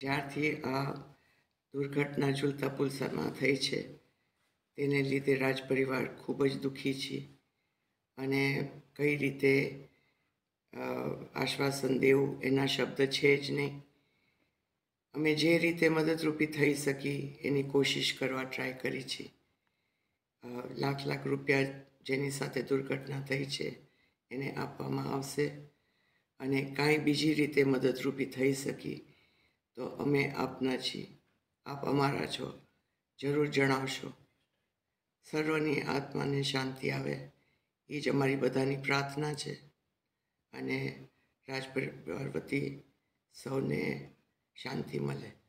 જ્યારથી આ દુર્ઘટના ઝૂલતા પુલસામાં થઈ છે. તેને લીધે રાજ પરિવાર ખૂબ જ દુઃખી છે અને કઈ રીતે આશ્વાસન દેવું એના શબ્દ છે જ નહીં. અમે જે રીતે મદદરૂપી થઈ શકી એની કોશિશ કરવા ટ્રાય કરી છે. લાખ લાખ રૂપિયા જેની સાથે દુર્ઘટના થઈ છે એને આપવામાં આવશે અને કાંઈ બીજી રીતે મદદરૂપી થઈ શકી તો અમે આપના છીએ. આપ અમારા છો. જરૂર જણાવશો. સર્વની આત્માને શાંતિ આવે. એ જ અમારી બધાની પ્રાર્થના છે. અને રાજ પરિવાર સૌને શાંતિ મળે.